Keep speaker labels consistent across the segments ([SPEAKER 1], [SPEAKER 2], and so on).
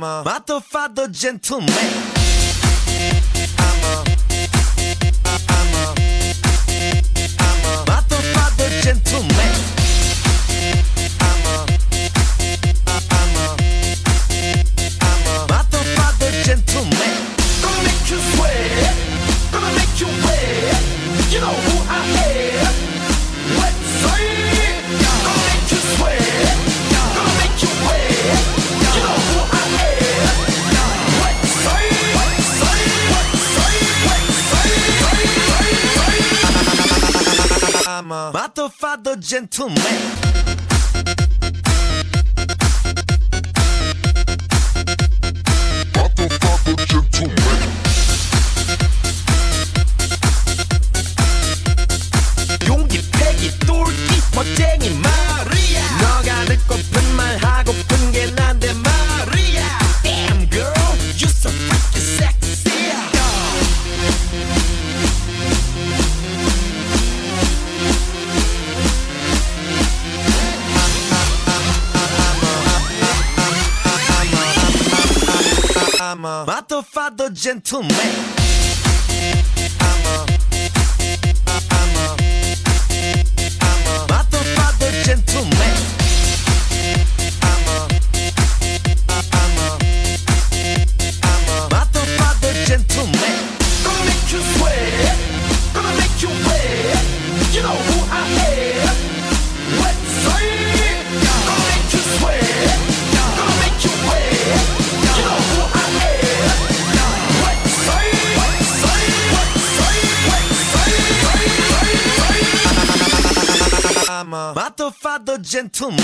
[SPEAKER 1] I'm a motherfucker gentleman. I'm I'm a father gentleman. ma, ma to gentleman. chiama Mato Fado Gentleman.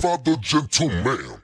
[SPEAKER 2] Father gentleman.